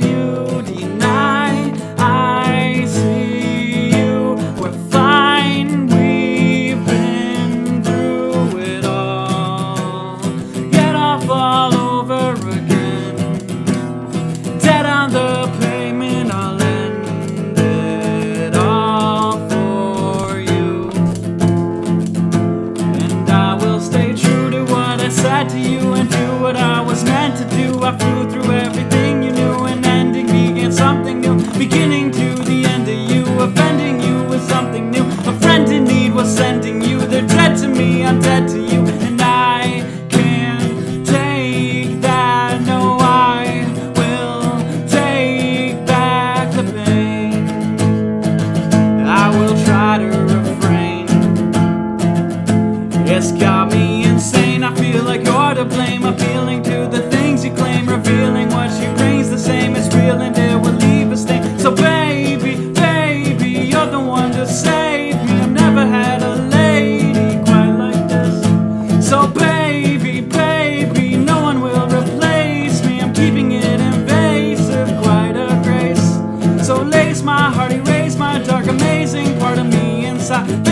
you deny I see you. We're fine, we've been through it all. Get off all over again. Dead on the I'll it all for you. And I will stay true to what I said to you And do what I was meant to do. I flew through just got me insane. I feel like you're to blame. Appealing to the things you claim, revealing what she brings the same. It's real and it will leave a stain. So, baby, baby, you're the one to save me. I've never had a lady quite like this. So, baby, baby, no one will replace me. I'm keeping it invasive, quite a grace. So, lace my heart, erase my dark, amazing part of me inside.